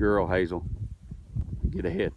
girl, Hazel. Get ahead.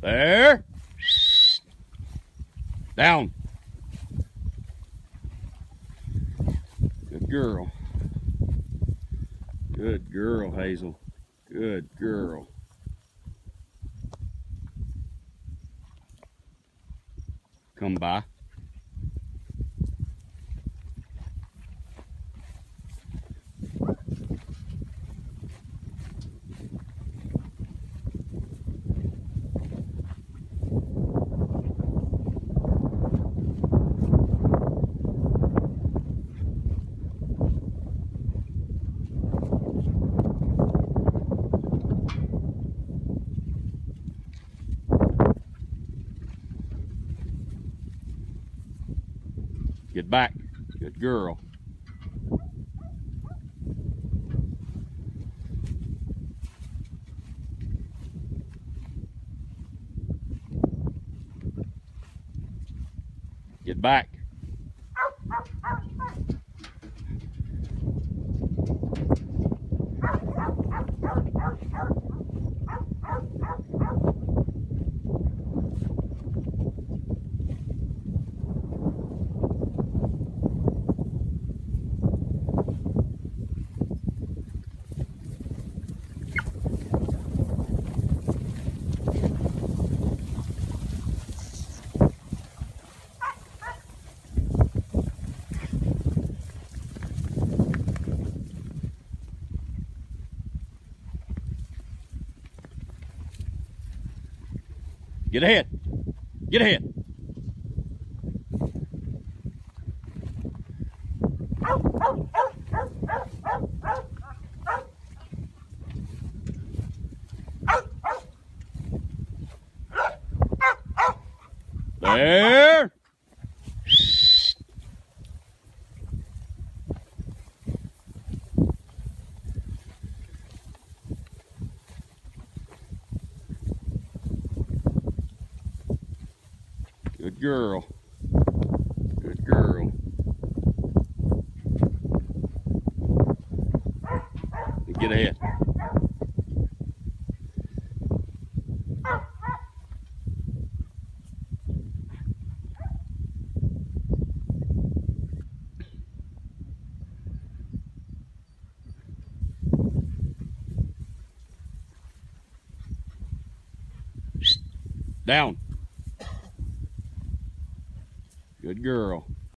There. Down. Good girl. Good girl, Hazel. Good girl. Come by. Get back. Good girl. Get back. Get ahead. Get ahead. There. Girl. Good girl. Get ahead. Down. Good girl.